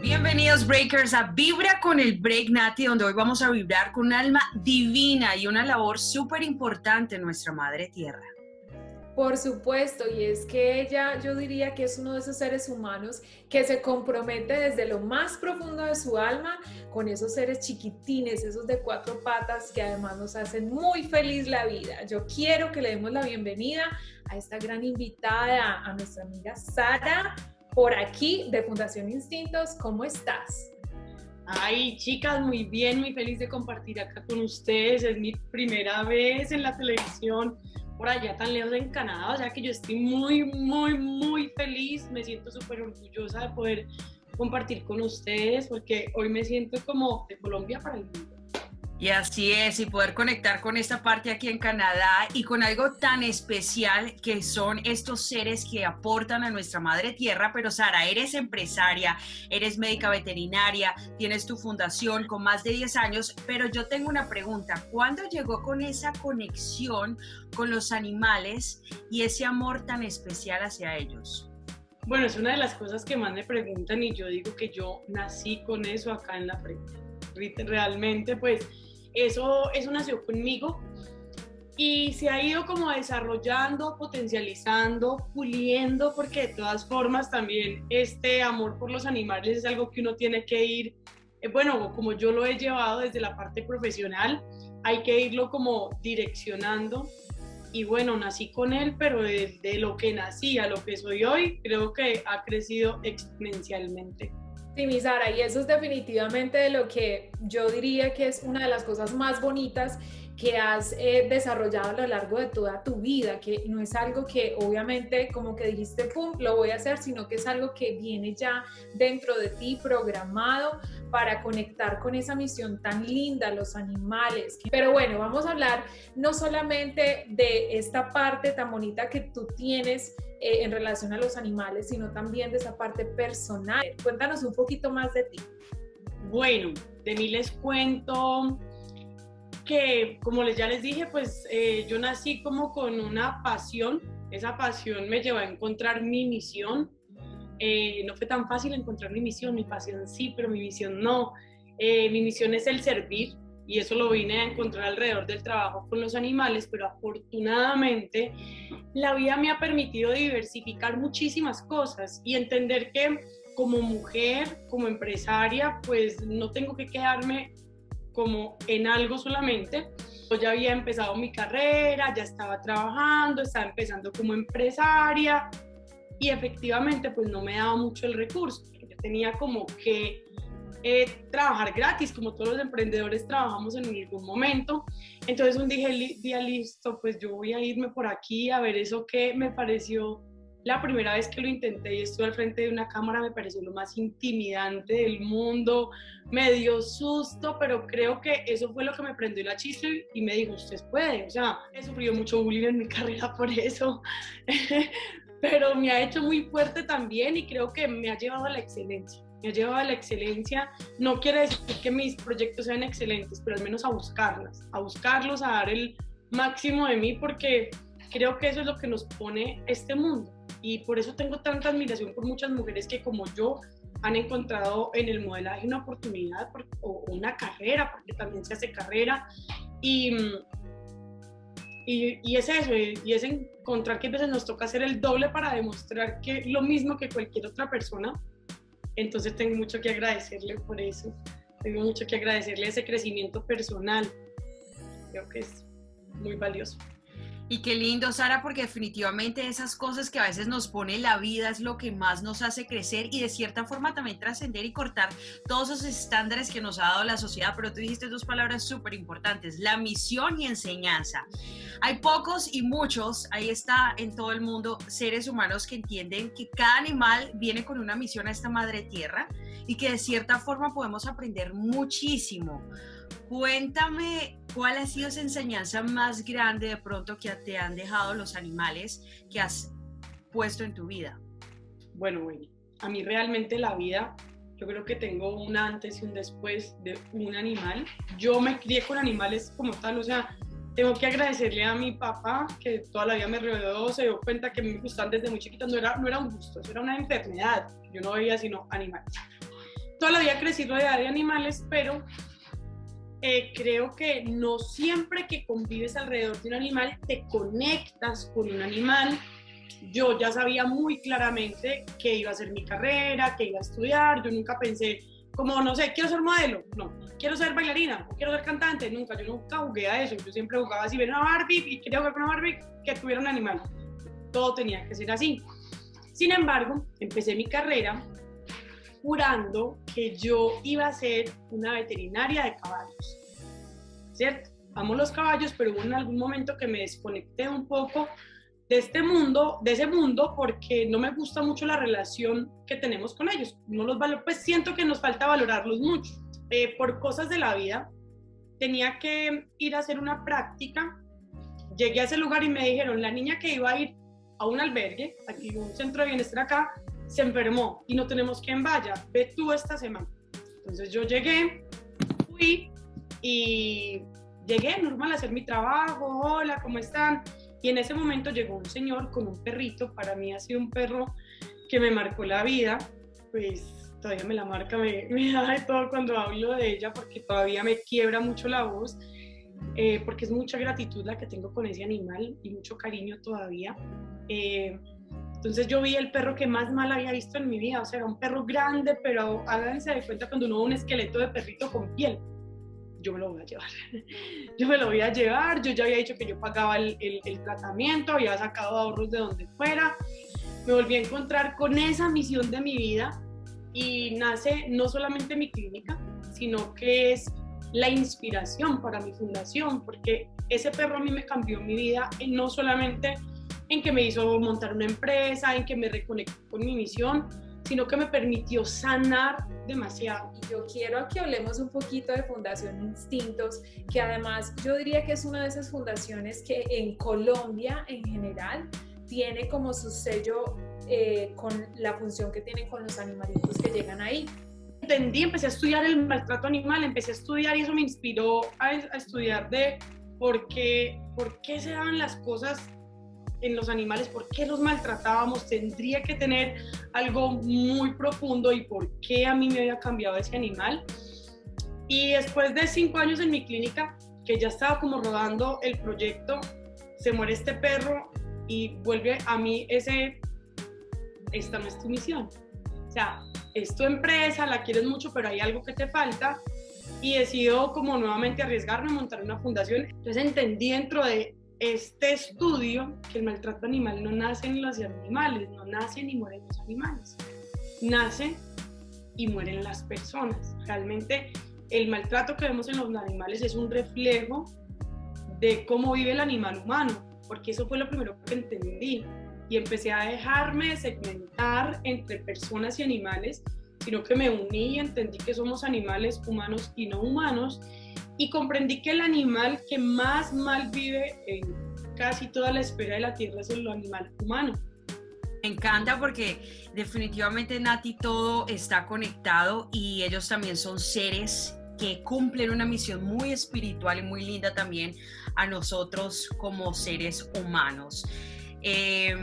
Bienvenidos Breakers a Vibra con el Break Nati, donde hoy vamos a vibrar con un alma divina y una labor súper importante en nuestra Madre Tierra. Por supuesto, y es que ella yo diría que es uno de esos seres humanos que se compromete desde lo más profundo de su alma con esos seres chiquitines, esos de cuatro patas que además nos hacen muy feliz la vida. Yo quiero que le demos la bienvenida a esta gran invitada, a nuestra amiga Sara por aquí de Fundación Instintos. ¿Cómo estás? Ay, chicas, muy bien, muy feliz de compartir acá con ustedes. Es mi primera vez en la televisión por allá tan lejos en Canadá, o sea que yo estoy muy, muy, muy feliz. Me siento súper orgullosa de poder compartir con ustedes porque hoy me siento como de Colombia para el mundo. Y así es, y poder conectar con esta parte aquí en Canadá y con algo tan especial que son estos seres que aportan a nuestra madre tierra. Pero Sara, eres empresaria, eres médica veterinaria, tienes tu fundación con más de 10 años, pero yo tengo una pregunta. ¿Cuándo llegó con esa conexión con los animales y ese amor tan especial hacia ellos? Bueno, es una de las cosas que más me preguntan y yo digo que yo nací con eso acá en la frente. Realmente, pues eso, eso nació conmigo y se ha ido como desarrollando, potencializando, puliendo, porque de todas formas también este amor por los animales es algo que uno tiene que ir, eh, bueno, como yo lo he llevado desde la parte profesional, hay que irlo como direccionando. Y bueno, nací con él, pero de, de lo que nací a lo que soy hoy, creo que ha crecido exponencialmente. Y eso es definitivamente de lo que yo diría que es una de las cosas más bonitas que has eh, desarrollado a lo largo de toda tu vida, que no es algo que obviamente como que dijiste, pum, lo voy a hacer, sino que es algo que viene ya dentro de ti programado para conectar con esa misión tan linda, los animales. Pero bueno, vamos a hablar no solamente de esta parte tan bonita que tú tienes eh, en relación a los animales, sino también de esa parte personal. Cuéntanos un poquito más de ti. Bueno, de mí les cuento que, como les, ya les dije, pues eh, yo nací como con una pasión. Esa pasión me llevó a encontrar mi misión. Eh, no fue tan fácil encontrar mi misión, mi pasión sí, pero mi misión no. mi misión es el servir, y eso lo vine a encontrar alrededor del trabajo con los animales, pero afortunadamente la vida me ha permitido diversificar muchísimas cosas y entender que como mujer, como empresaria, pues no tengo que quedarme como en algo solamente. Yo ya había empezado mi carrera, ya estaba trabajando, estaba empezando como empresaria y efectivamente pues no me daba mucho el recurso. Yo tenía como que eh, trabajar gratis, como todos los emprendedores trabajamos en algún momento. Entonces un dije, día listo, pues yo voy a irme por aquí a ver eso que me pareció la primera vez que lo intenté y estuve al frente de una cámara me pareció lo más intimidante del mundo, me dio susto, pero creo que eso fue lo que me prendió la chispa y me dijo, usted puede, o sea, he sufrido mucho bullying en mi carrera por eso, pero me ha hecho muy fuerte también y creo que me ha llevado a la excelencia me ha llevado a la excelencia. No quiere decir que mis proyectos sean excelentes, pero al menos a buscarlas, a buscarlos, a dar el máximo de mí, porque creo que eso es lo que nos pone este mundo. Y por eso tengo tanta admiración por muchas mujeres que como yo han encontrado en el modelaje una oportunidad o una carrera, porque también se hace carrera. Y, y, y, es eso, y es encontrar que a veces nos toca hacer el doble para demostrar que lo mismo que cualquier otra persona, entonces tengo mucho que agradecerle por eso. Tengo mucho que agradecerle ese crecimiento personal. Creo que es muy valioso. Y qué lindo, Sara, porque definitivamente esas cosas que a veces nos pone la vida es lo que más nos hace crecer y de cierta forma también trascender y cortar todos esos estándares que nos ha dado la sociedad. Pero tú dijiste dos palabras súper importantes, la misión y enseñanza. Hay pocos y muchos, ahí está en todo el mundo, seres humanos que entienden que cada animal viene con una misión a esta madre tierra y que de cierta forma podemos aprender muchísimo. Cuéntame cuál ha sido esa enseñanza más grande de pronto que te han dejado los animales que has puesto en tu vida. Bueno, a mí realmente la vida, yo creo que tengo un antes y un después de un animal. Yo me crié con animales como tal, o sea, tengo que agradecerle a mi papá que toda la vida me rodeó, se dio cuenta que me gustan desde muy chiquita, no era, no era un gusto, era una enfermedad, yo no veía sino animales. toda la vida he crecido de animales, pero eh, creo que no siempre que convives alrededor de un animal te conectas con un animal. Yo ya sabía muy claramente que iba a ser mi carrera, que iba a estudiar. Yo nunca pensé, como, no sé, quiero ser modelo. No, quiero ser bailarina, o quiero ser cantante. Nunca, yo nunca jugué a eso. Yo siempre jugaba así, ver una Barbie y quería jugar con una Barbie que tuviera un animal. Todo tenía que ser así. Sin embargo, empecé mi carrera jurando que yo iba a ser una veterinaria de caballos. ¿Cierto? Amo los caballos, pero hubo en algún momento que me desconecté un poco de este mundo, de ese mundo, porque no me gusta mucho la relación que tenemos con ellos. No los valoro, pues siento que nos falta valorarlos mucho. Eh, por cosas de la vida, tenía que ir a hacer una práctica. Llegué a ese lugar y me dijeron, la niña que iba a ir a un albergue, aquí un centro de bienestar acá, se enfermó y no tenemos quien vaya, ve tú esta semana. Entonces yo llegué, fui y llegué normal a hacer mi trabajo, hola, ¿cómo están? Y en ese momento llegó un señor con un perrito, para mí ha sido un perro que me marcó la vida, pues todavía me la marca, me, me da de todo cuando hablo de ella porque todavía me quiebra mucho la voz, eh, porque es mucha gratitud la que tengo con ese animal y mucho cariño todavía. Eh, entonces yo vi el perro que más mal había visto en mi vida, o sea, era un perro grande, pero háganse de cuenta cuando uno ve un esqueleto de perrito con piel. Yo me lo voy a llevar. Yo me lo voy a llevar. Yo ya había dicho que yo pagaba el, el, tratamiento, había sacado ahorros de donde fuera. Me volví a encontrar con esa misión de mi vida y nace no solamente mi clínica, sino que es la inspiración para mi fundación, porque ese perro a mí me cambió mi vida, y no solamente en que me hizo montar una empresa, en que me reconectó con mi misión, sino que me permitió sanar demasiado. Y yo quiero que hablemos un poquito de Fundación Instintos, que además yo diría que es una de esas fundaciones que en Colombia en general tiene como su sello eh, con la función que tienen con los animalitos que llegan ahí. Entendí, empecé a estudiar el maltrato animal, empecé a estudiar y eso me inspiró a, a estudiar de por qué, por qué se daban las cosas en los animales, por qué los maltratábamos, tendría que tener algo muy profundo y por qué a mí me había cambiado ese animal. Y después de cinco años en mi clínica, que ya estaba como rodando el proyecto, se muere este perro y vuelve a mí ese, esta no es tu misión. O sea, es tu empresa, la quieres mucho, pero hay algo que te falta y decido como nuevamente arriesgarme a montar una fundación. Entonces entendí dentro de este estudio que el maltrato animal no nace en los animales, no nace ni mueren los animales, nace y mueren las personas. Realmente el maltrato que vemos en los animales es un reflejo de cómo vive el animal humano, porque eso fue lo primero que entendí y empecé a dejarme segmentar entre personas y animales, sino que me uní y entendí que somos animales humanos y no humanos y comprendí que el animal que más mal vive en casi toda la esfera de la Tierra es el animal humano. Me encanta porque definitivamente Nati todo está conectado y ellos también son seres que cumplen una misión muy espiritual y muy linda también a nosotros como seres humanos. Eh,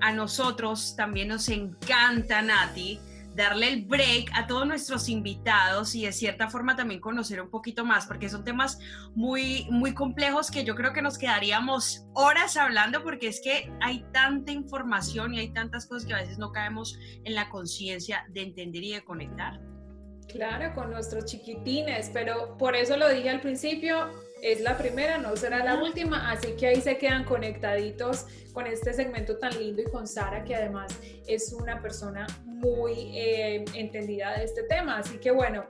a nosotros también nos encanta, Nati, darle el break a todos nuestros invitados y de cierta forma también conocer un poquito más, porque son temas muy, muy complejos que yo creo que nos quedaríamos horas hablando, porque es que hay tanta información y hay tantas cosas que a veces no caemos en la conciencia de entender y de conectar. Claro, con nuestros chiquitines, pero por eso lo dije al principio, es la primera, no será la última, así que ahí se quedan conectaditos con este segmento tan lindo y con Sara, que además es una persona muy eh, entendida de este tema. Así que bueno,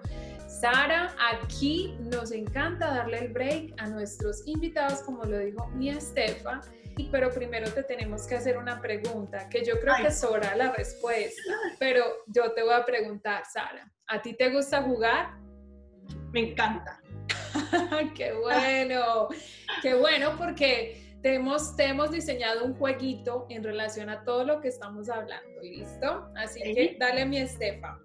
Sara, aquí nos encanta darle el break a nuestros invitados, como lo dijo mi Estefa, pero primero te tenemos que hacer una pregunta, que yo creo que sobra la respuesta, pero yo te voy a preguntar, Sara, ¿a ti te gusta jugar? Me encanta. qué bueno, qué bueno porque te hemos, te hemos diseñado un jueguito en relación a todo lo que estamos hablando, ¿listo? Así que dale mi Estefa.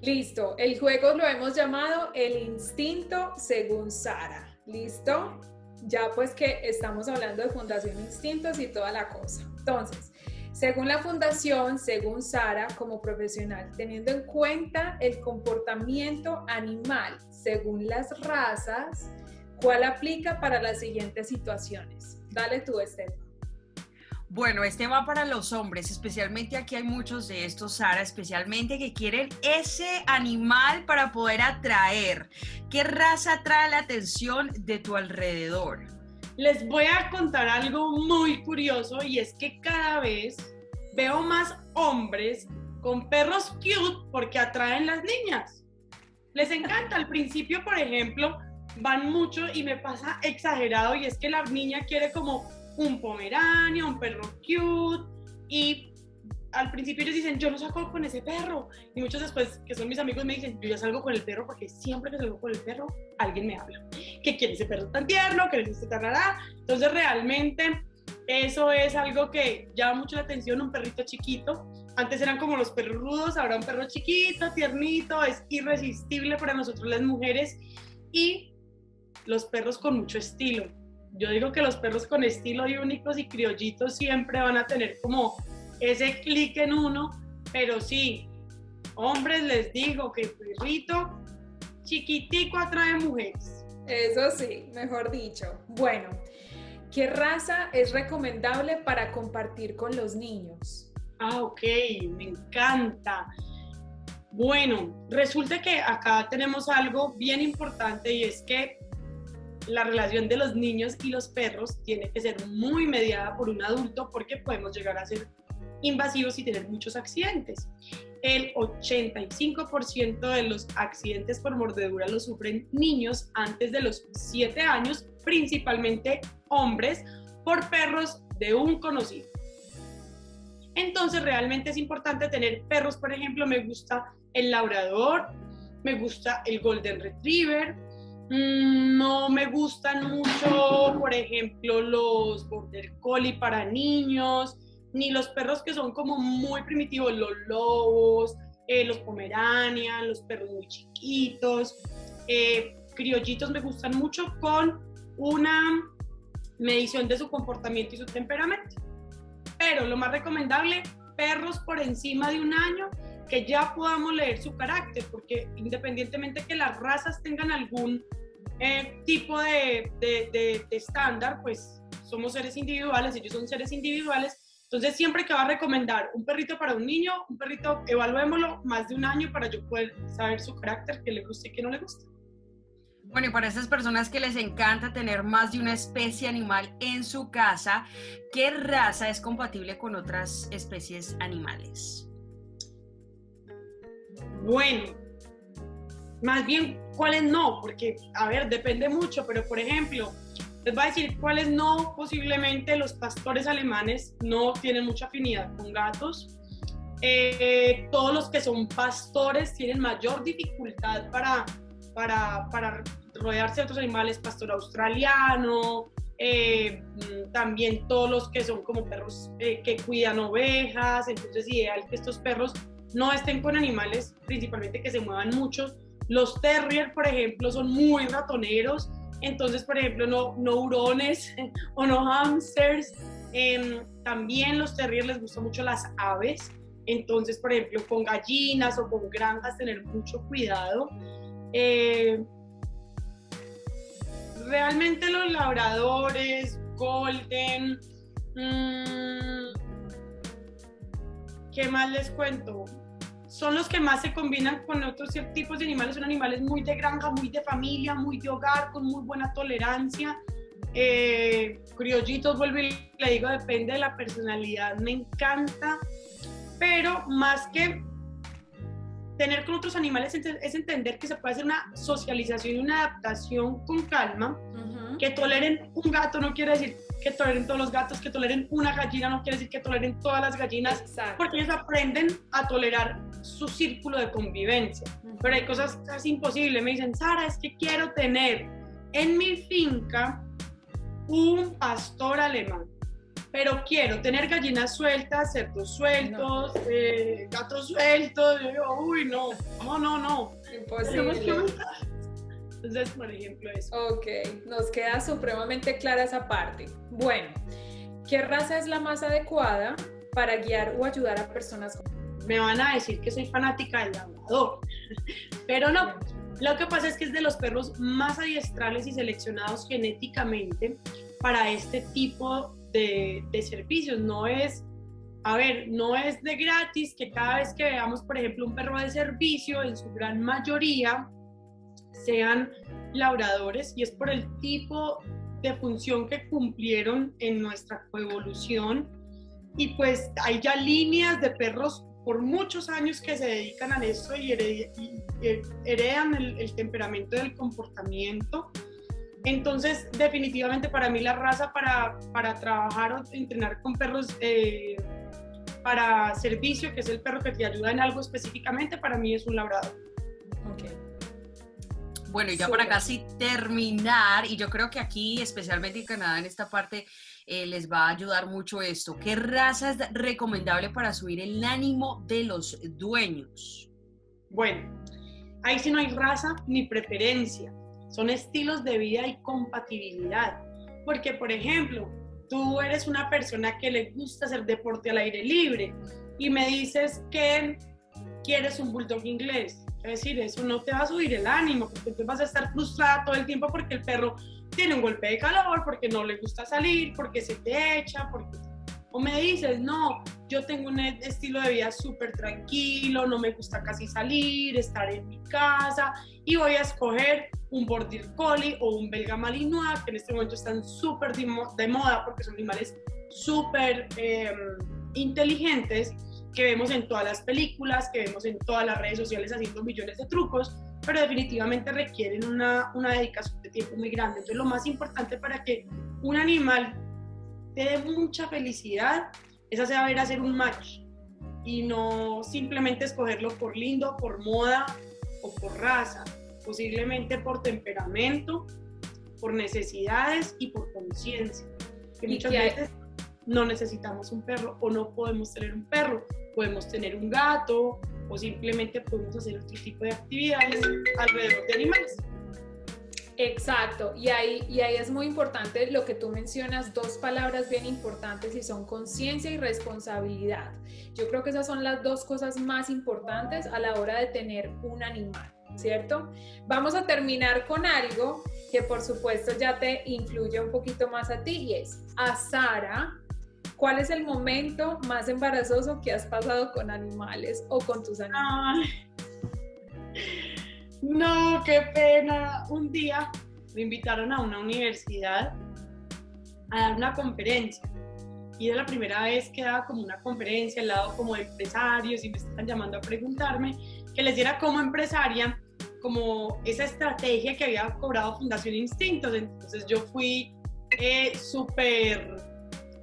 Listo, el juego lo hemos llamado El Instinto según Sara, ¿listo? Ya pues que estamos hablando de Fundación Instintos y toda la cosa. Entonces, Según la fundación, según Sara, como profesional, teniendo en cuenta el comportamiento animal según las razas, ¿cuál aplica para las siguientes situaciones? Dale tú, Estefan. Bueno, este va para los hombres, especialmente aquí hay muchos de estos, Sara, especialmente que quieren ese animal para poder atraer. ¿Qué raza atrae la atención de tu alrededor? Les voy a contar algo muy curioso y es que cada vez veo más hombres con perros cute porque atraen las niñas. Les encanta. Al principio, por ejemplo, van mucho y me pasa exagerado y es que la niña quiere como un pomerania, un perro cute y al principio ellos dicen, yo no salgo con ese perro. Y muchos después, que son mis amigos, me dicen, yo ya salgo con el perro porque siempre que salgo con el perro, alguien me habla. Que quiere ese perro tan tierno, que le gusta tan rara. Entonces realmente eso es algo que llama mucho la atención, un perrito chiquito. Antes eran como los perros rudos, ahora un perro chiquito, tiernito, es irresistible para nosotros las mujeres. Y los perros con mucho estilo yo digo que los perros con estilo y únicos y criollitos siempre van a tener como ese clic en uno, pero sí, hombres les digo que perrito chiquitico atrae mujeres. Eso sí, mejor dicho. Bueno, ¿qué raza es recomendable para compartir con los niños? Ah, ok, me encanta. Bueno, resulta que acá tenemos algo bien importante y es que la relación de los niños y los perros tiene que ser muy mediada por un adulto porque podemos llegar a ser invasivos y tener muchos accidentes. El 85% de los accidentes por mordedura los sufren niños antes de los 7 años, principalmente hombres, por perros de un conocido. Entonces realmente es importante tener perros, por ejemplo, me gusta el labrador, me gusta el golden retriever, Mm, no me gustan mucho, por ejemplo, los border collie para niños, ni los perros que son como muy primitivos, los lobos, eh, los pomeranian, los perros muy chiquitos. Eh, criollitos me gustan mucho con una medición de su comportamiento y su temperamento. Pero lo más recomendable, perros por encima de un año que ya podamos leer su carácter, porque independientemente que las razas tengan algún eh, tipo de, de, estándar, pues somos seres individuales, ellos son seres individuales. Entonces, siempre que va a recomendar un perrito para un niño, un perrito, evaluémoslo más de un año para yo poder saber su carácter, que le guste y que no le guste. Bueno, y para esas personas que les encanta tener más de una especie animal en su casa, ¿qué raza es compatible con otras especies animales? Bueno, más bien cuáles no, porque, a ver, depende mucho, pero por ejemplo, les voy a decir cuáles no, posiblemente los pastores alemanes no tienen mucha afinidad con gatos. Eh, todos los que son pastores tienen mayor dificultad para, para, rodearse de otros animales, pastor australiano, eh, también todos los que son como perros eh, que cuidan ovejas, entonces ideal que estos perros no estén con animales principalmente que se muevan mucho, los terriers, por ejemplo, son muy ratoneros, entonces, por ejemplo, no, no hurones o no hamsters. Em, también los terriers les gustan mucho las aves, entonces, por ejemplo, con gallinas o con granjas, tener mucho cuidado. Eh, realmente los labradores, golden, mm, ¿qué más les cuento? son los que más se combinan con otros tipos de animales, son animales muy de granja, muy de familia, muy de hogar, con muy buena tolerancia. Eh, criollitos, vuelvo y le digo, depende de la personalidad, me encanta, pero más que tener con otros animales es entender que se puede hacer una socialización y una adaptación con calma, que toleren un gato no quiere decir que toleren todos los gatos, que toleren una gallina no quiere decir que toleren todas las gallinas, porque ellos aprenden a tolerar su círculo de convivencia. Pero hay cosas casi imposibles. Me dicen, Sara, es que quiero tener en mi finca un pastor alemán, pero quiero tener gallinas sueltas, cerdos sueltos, eh, gatos sueltos. Yo digo, uy, no, no, no, no. Imposible. Entonces, por ejemplo, eso. Ok, nos queda supremamente clara esa parte. Bueno, ¿qué raza es la más adecuada para guiar o ayudar a personas me van a decir que soy fanática del labrador, pero no. Lo que pasa es que es de los perros más adiestrables y seleccionados genéticamente para este tipo de, servicios. No es, a ver, no es de gratis que cada vez que veamos, por ejemplo, un perro de servicio, en su gran mayoría sean labradores y es por el tipo de función que cumplieron en nuestra coevolución. Y pues hay ya líneas de perros por muchos años que se dedican a esto y, heredan el, temperamento del comportamiento. Entonces, definitivamente para mí la raza para, para trabajar o entrenar con perros eh, para servicio, que es el perro que te ayuda en algo específicamente, para mí es un labrador. Okay. Bueno, y ya para casi terminar, y yo creo que aquí, especialmente en Canadá, en esta parte, eh, les va a ayudar mucho esto. ¿Qué raza es recomendable para subir el ánimo de los dueños? Bueno, ahí sí no hay raza ni preferencia, son estilos de vida y compatibilidad. Porque, por ejemplo, tú eres una persona que le gusta hacer deporte al aire libre y me dices que quieres un bulldog inglés. Es decir, eso no te va a subir el ánimo, porque tú vas a estar frustrada todo el tiempo porque el perro tiene un golpe de calor, porque no le gusta salir, porque se te echa, porque... O me dices, no, yo tengo un estilo de vida súper tranquilo, no me gusta casi salir, estar en mi casa y voy a escoger un Border Collie o un Belga Malinois, que en este momento están súper de moda porque son animales súper em, inteligentes que vemos en todas las películas, que vemos en todas las redes sociales haciendo millones de trucos pero definitivamente requieren una, una dedicación de tiempo muy grande. Entonces lo más importante para que un animal te dé mucha felicidad es saber hacer un match y no simplemente escogerlo por lindo, por moda o por raza, posiblemente por temperamento, por necesidades y por conciencia. Que muchas veces no necesitamos un perro o no podemos tener un perro, podemos tener un gato, o simplemente podemos hacer otro tipo de actividades alrededor de animales. Exacto, y ahí, y ahí es muy importante lo que tú mencionas, dos palabras bien importantes y son conciencia y responsabilidad. Yo creo que esas son las dos cosas más importantes a la hora de tener un animal, ¿cierto? Vamos a terminar con algo que por supuesto ya te influye un poquito más a ti y es a Sara ¿Cuál es el momento más embarazoso que has pasado con animales o con tus animales? No, qué pena. Un día me invitaron a una universidad a dar una conferencia. Y era la primera vez que daba como una conferencia al lado como de empresarios y me estaban llamando a preguntarme que les diera como empresaria como esa estrategia que había cobrado Fundación Instintos. Entonces yo fui eh, súper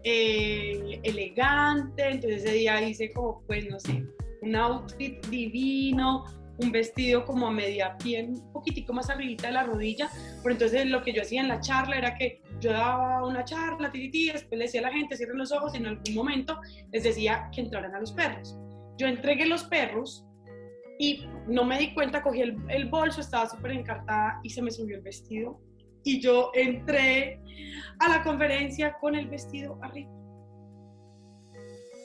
eh, elegante, entonces ese día hice como, pues, no sé, un outfit divino, un vestido como a media pie, un poquitico más arribita de la rodilla, pero entonces lo que yo hacía en la charla era que yo daba una charla, tirití, después le decía a la gente, cierren los ojos y en algún momento les decía que entraran a los perros. Yo entregué los perros y no me di cuenta, cogí el, el bolso, estaba súper encartada y se me subió el vestido y yo entré a la conferencia con el vestido arriba.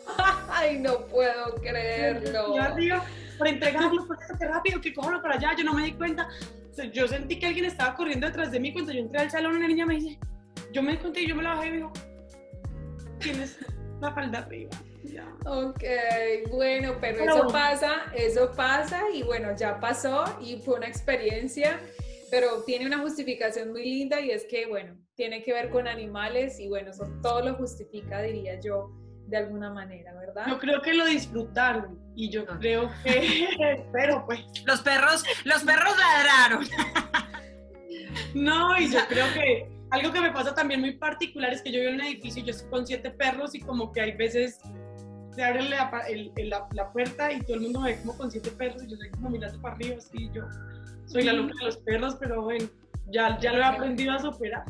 Ay, no puedo creerlo. Yo arriba, por entregarlo, por qué rápido, que cójalo para allá, yo no me di cuenta. Yo sentí que alguien estaba corriendo detrás de mí cuando yo entré al salón, una niña me dice, yo me di cuenta y yo me la bajé y me dijo, tienes la falda arriba. Ya. Ok, bueno, pero, pero eso pasa, eso pasa y bueno, ya pasó y fue una experiencia pero tiene una justificación muy linda y es que, bueno, tiene que ver con animales y bueno, eso todo lo justifica, diría yo, de alguna manera, ¿verdad? Yo creo que lo disfrutaron y yo ah. creo que, pero pues... Los perros, los perros ladraron. No, y yo creo que algo que me pasa también muy particular es que yo vivo en un edificio y yo estoy con siete perros y como que hay veces se abre la, la, puerta y todo el mundo me ve como con siete perros y yo estoy como mirando para arriba así yo soy la loca de los perros, pero bueno, ya, ya lo he aprendido a superar.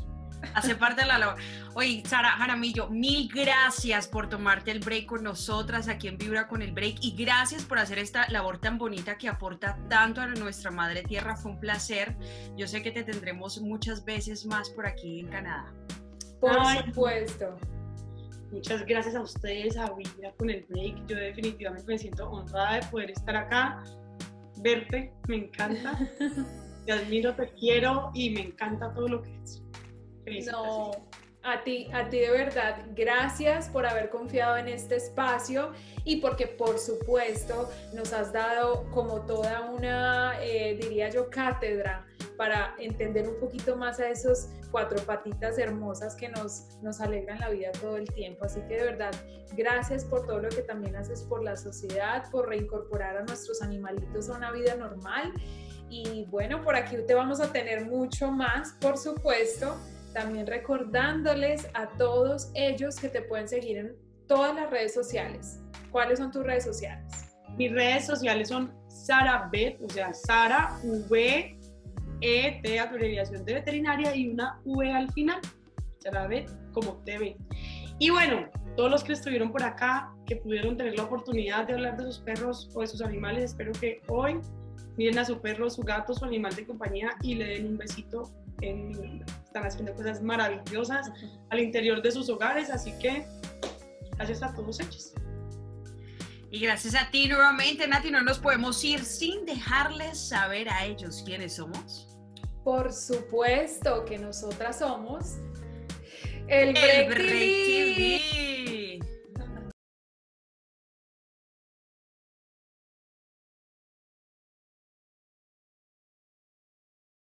Hace parte de la labor. Oye, Sara Jaramillo, mil gracias por tomarte el break con nosotras aquí en Vibra con el Break y gracias por hacer esta labor tan bonita que aporta tanto a nuestra madre tierra. Fue un placer. Yo sé que te tendremos muchas veces más por aquí en Canadá. Por supuesto. Muchas gracias a ustedes, a William con el break. Yo definitivamente me siento honrada de poder estar acá, verte, me encanta. Te admiro, te quiero y me encanta todo lo que es. No, a ti, a ti de verdad, gracias por haber confiado en este espacio y porque por supuesto nos has dado como toda una, eh, diría yo, cátedra para entender un poquito más a esos cuatro patitas hermosas que nos, nos alegran la vida todo el tiempo. Así que de verdad, gracias por todo lo que también haces por la sociedad, por reincorporar a nuestros animalitos a una vida normal. Y bueno, por aquí te vamos a tener mucho más, por supuesto. También recordándoles a todos ellos que te pueden seguir en todas las redes sociales. ¿Cuáles son tus redes sociales? Mis redes sociales son Sara o sea, Sara V E, T, abreviación de veterinaria y una V al final. Sara Bet como TV. Y bueno, todos los que estuvieron por acá, que pudieron tener la oportunidad de hablar de sus perros o de sus animales, espero que hoy miren a su perro, su gato, su animal de compañía y le den un besito. En, están haciendo cosas maravillosas al interior de sus hogares, así que gracias a todos ellos. Y gracias a ti nuevamente, Nati, no nos podemos ir sin dejarles saber a ellos quiénes somos. Por supuesto que nosotras somos el, el